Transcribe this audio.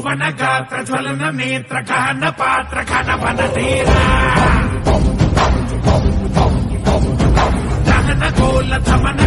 భువన గాత్ర జ్వలన నేత్ర కహన పాత్ర ఘన వన తీరా. దహన కోల ధమన